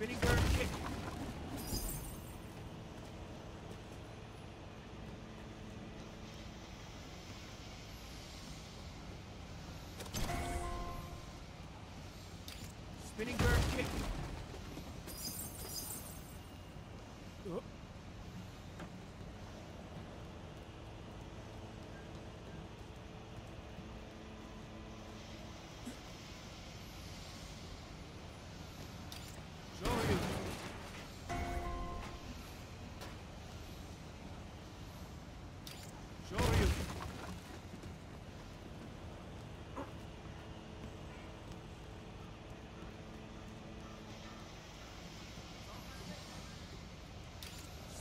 Spinning bird kick. Spinning bird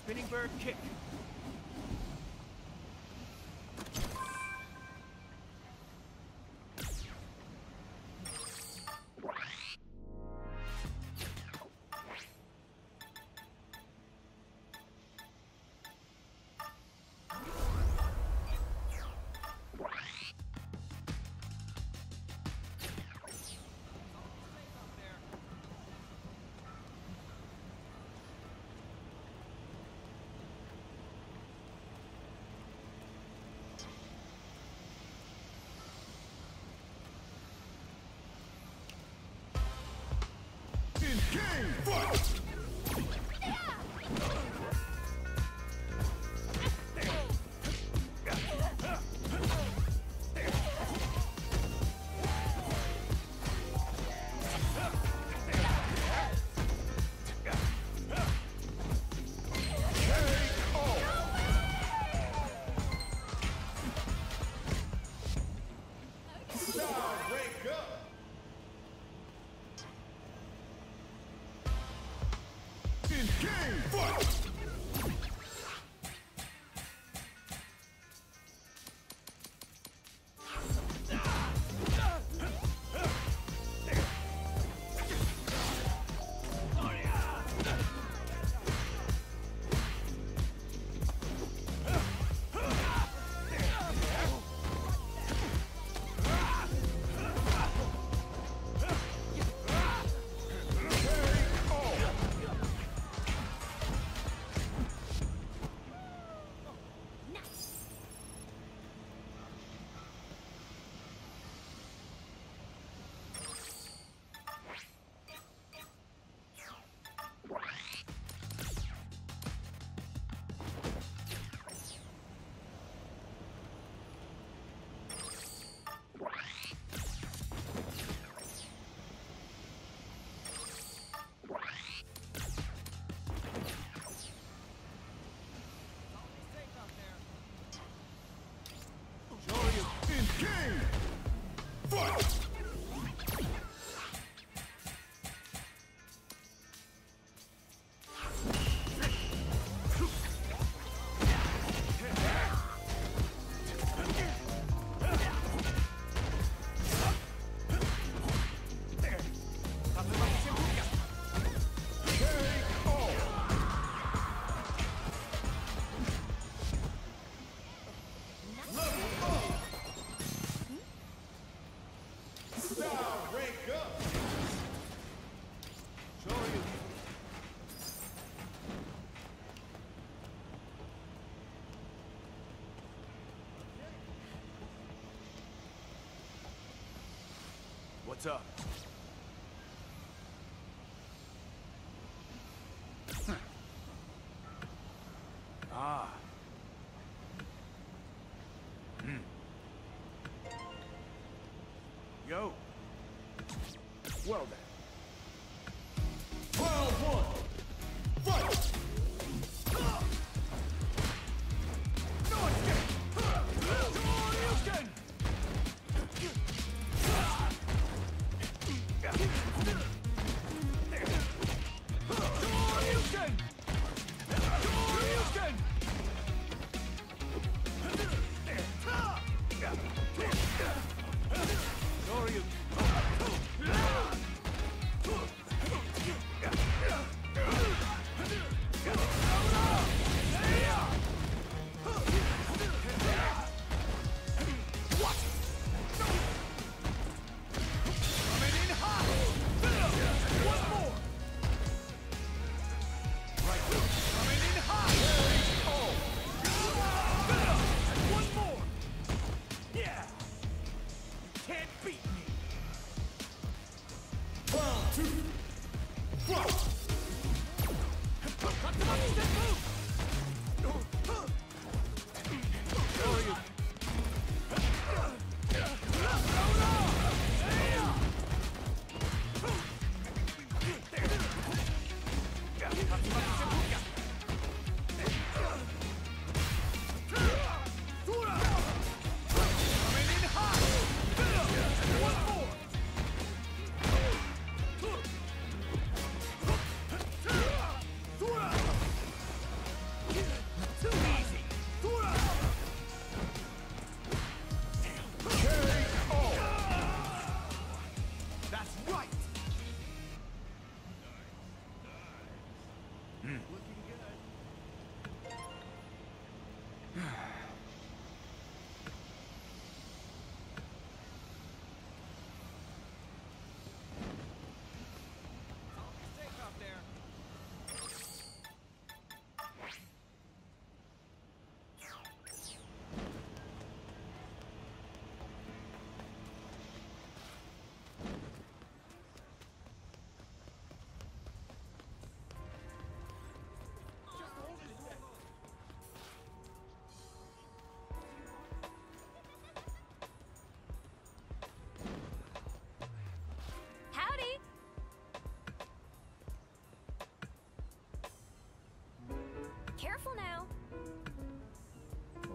spinning bird kick. What's up?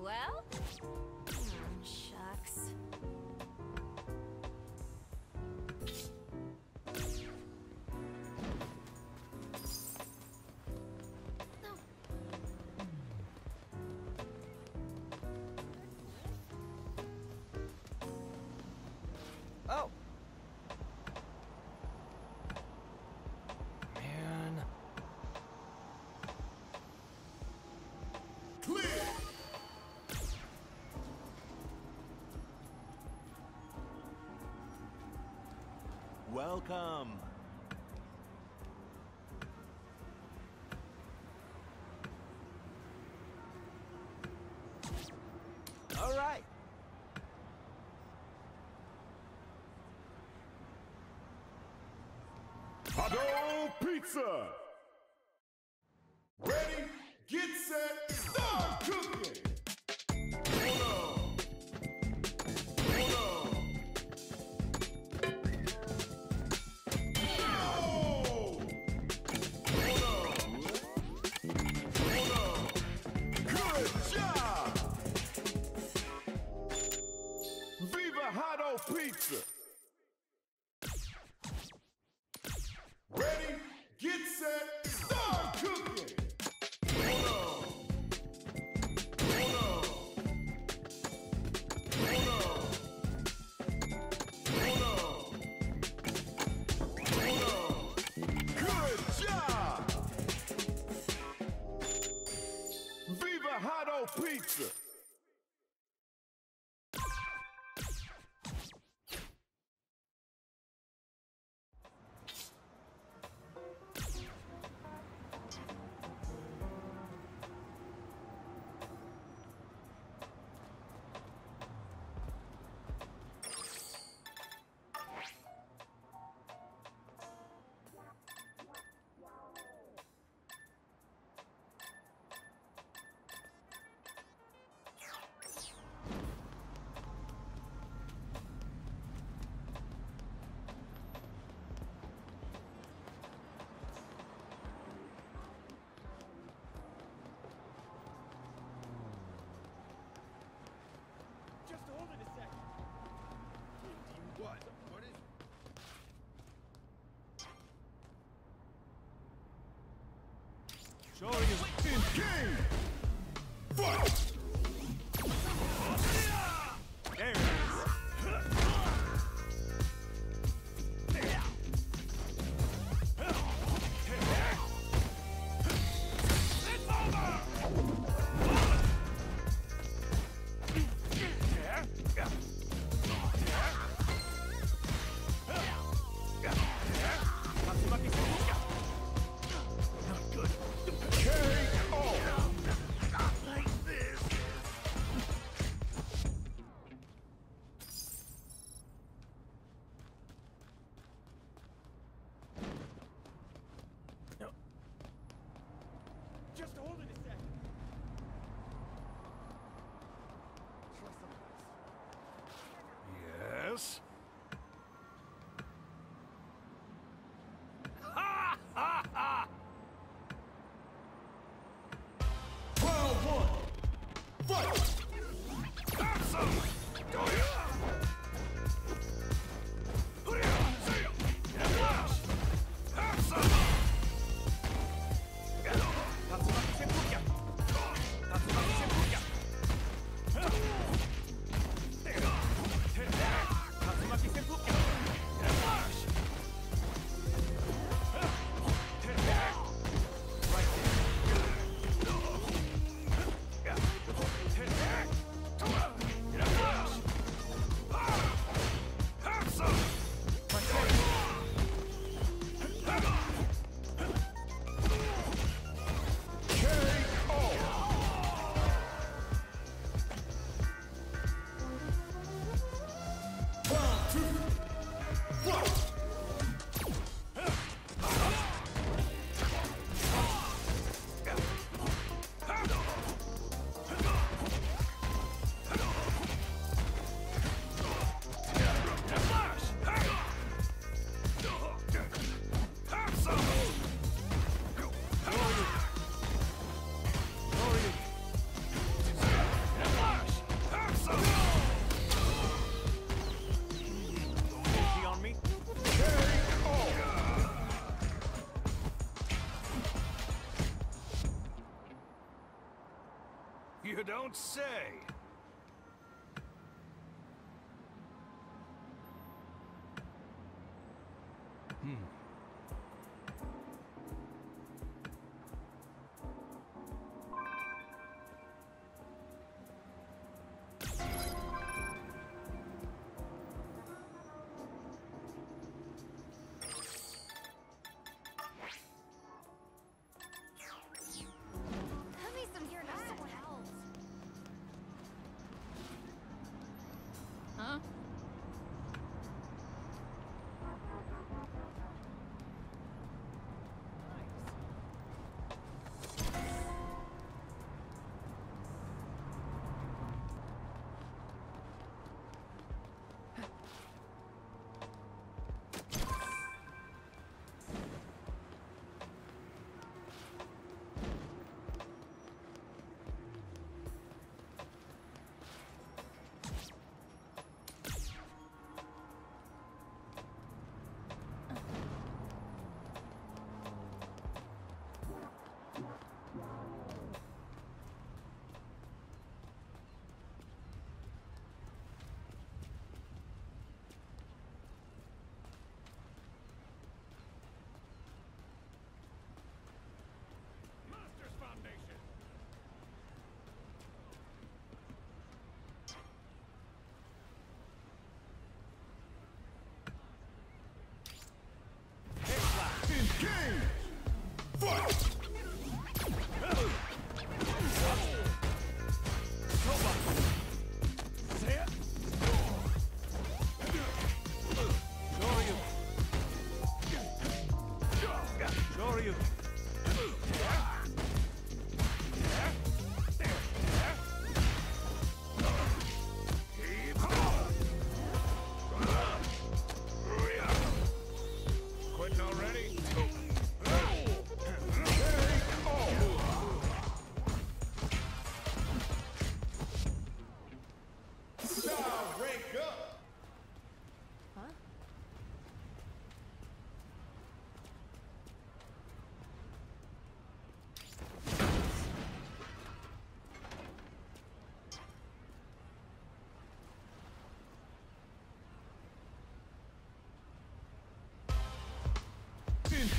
well? Welcome. All right. Hado Pizza! Ready, get set, 是 What? What is... Showing his fin king! Fight! There don't Engage! Fight!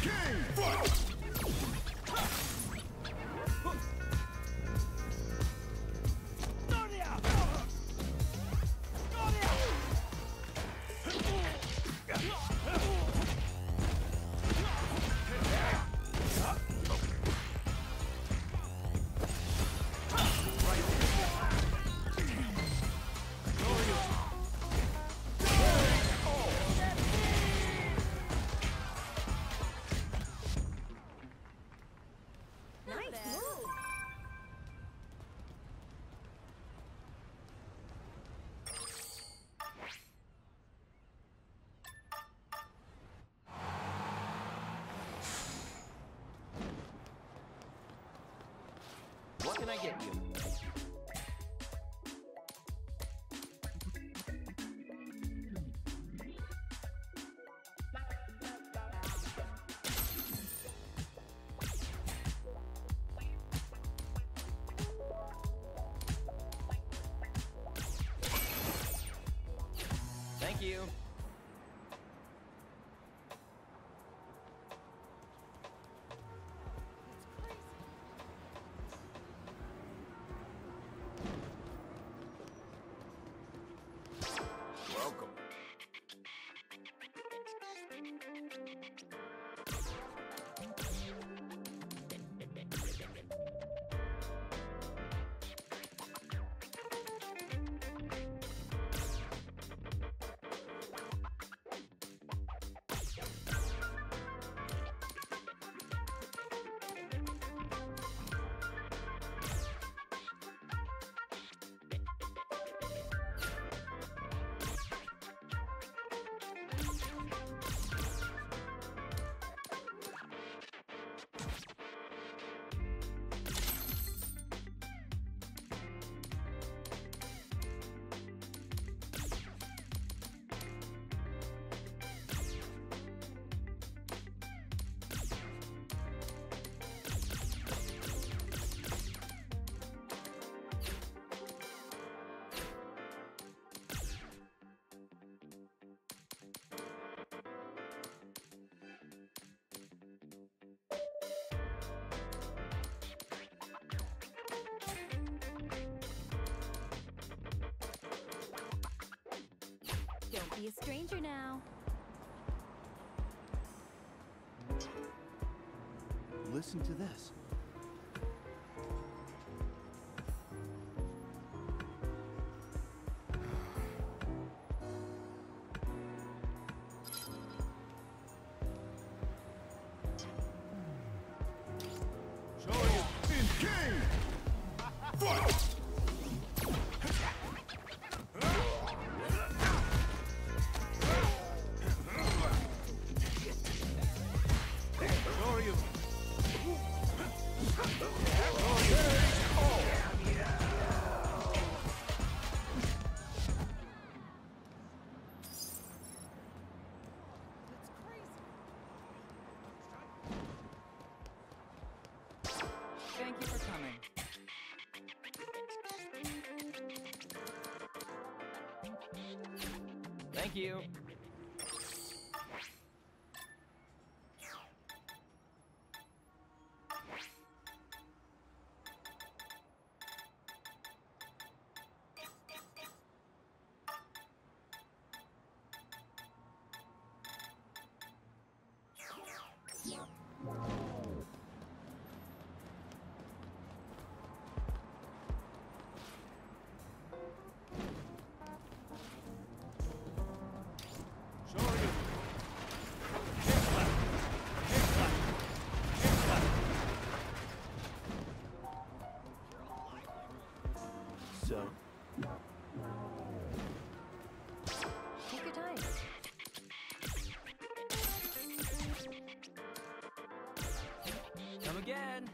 Engage! Fight! Can I get you? Be a stranger now. Listen to this. In game. Fight. you. Again.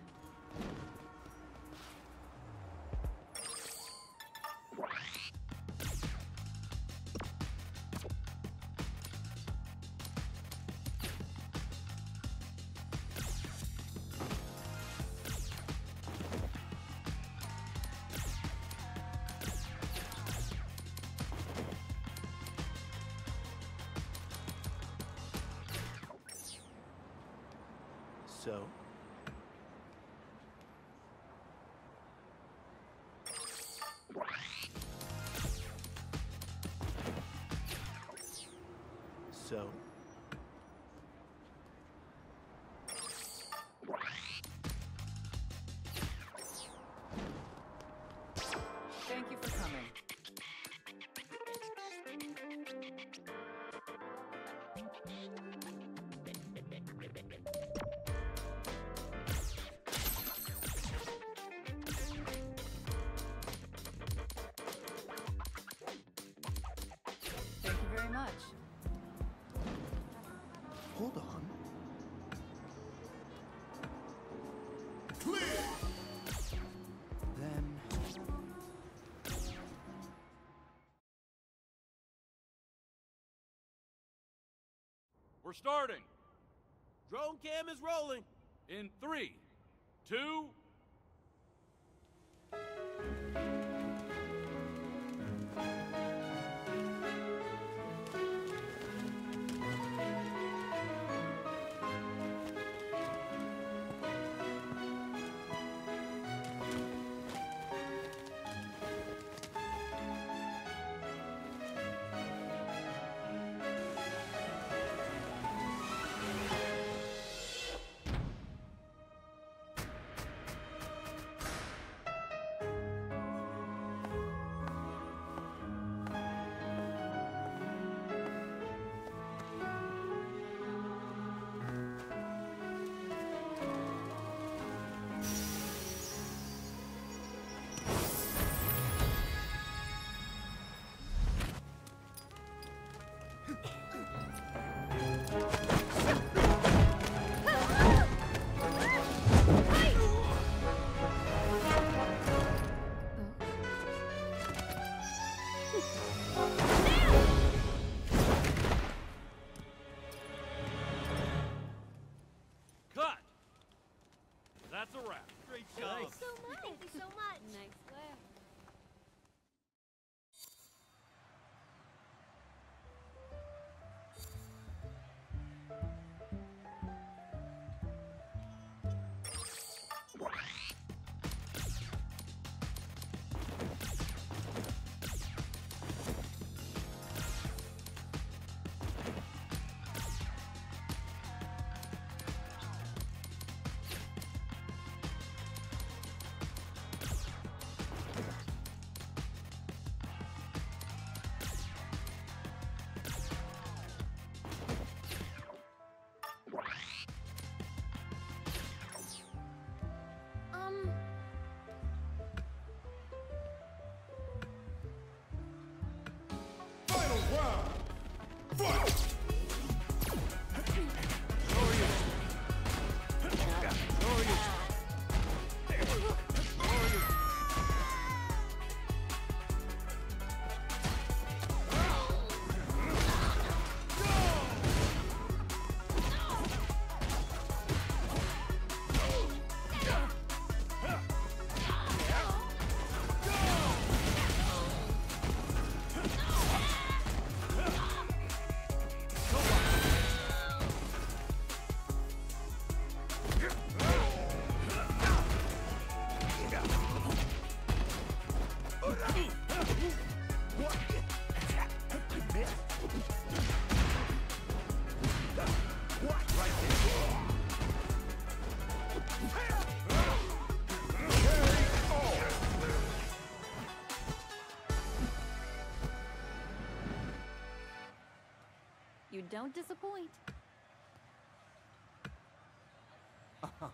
so. So. Thank you for coming. Thank you very much. Hold on. Clear. Then. We're starting. Drone cam is rolling. In three, two. Don't disappoint. Uh-huh.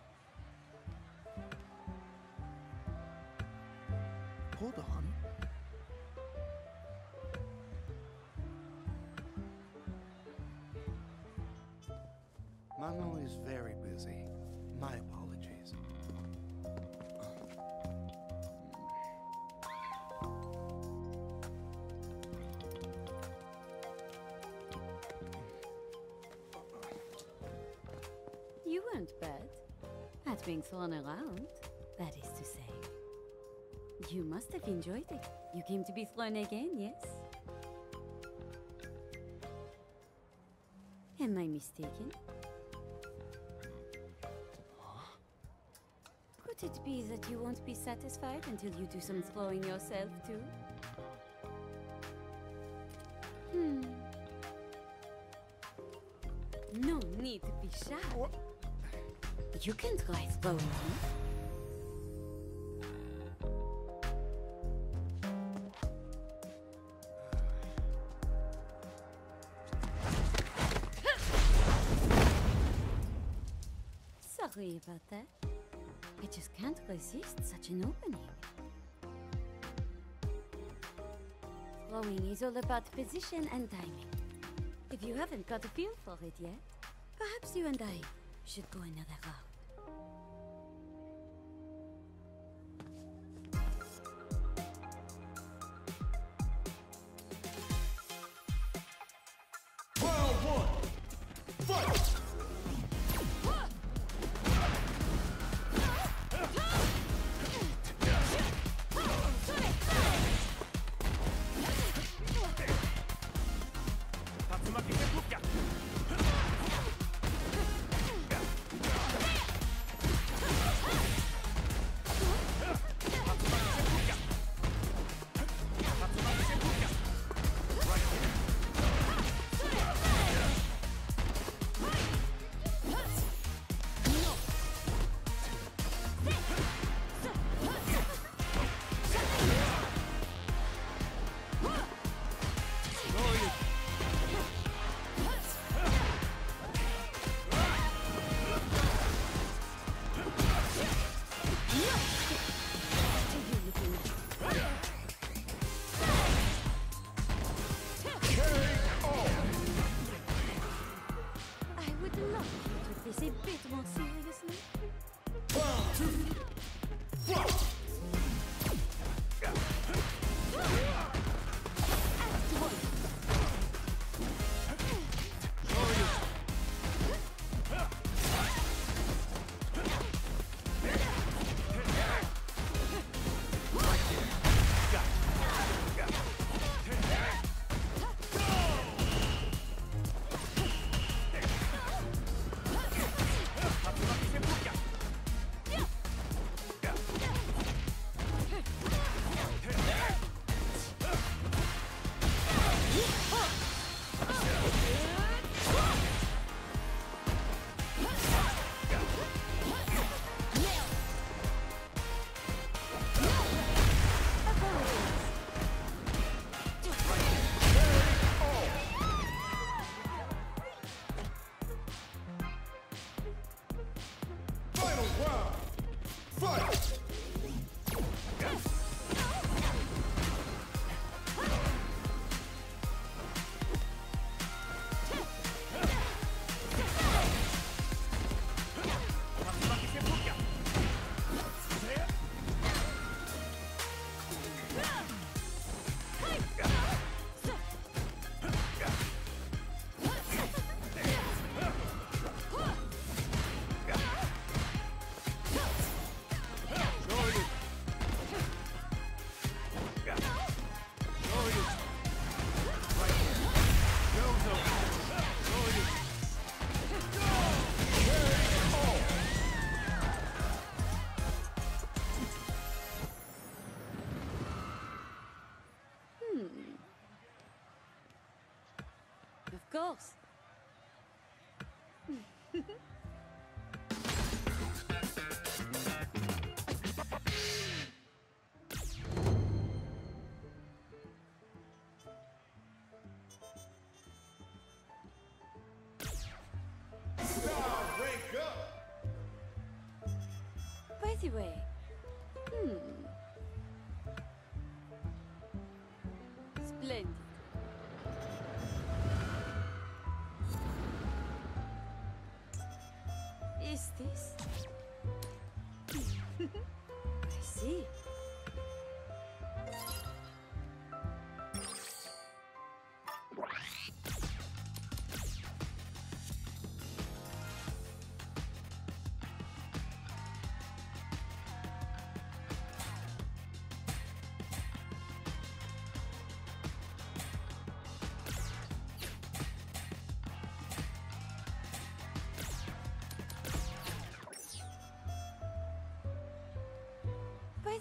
Hold on. Weren't bad at being thrown around, that is to say. You must have enjoyed it. You came to be thrown again, yes? Am I mistaken? Could it be that you won't be satisfied until you do some throwing yourself, too? Hmm. No need to be shy. You can try throwing him. Sorry about that. I just can't resist such an opening. Throwing is all about position and timing. If you haven't got a feel for it yet, perhaps you and I should go another round. Fight! The way, hmm.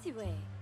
The way,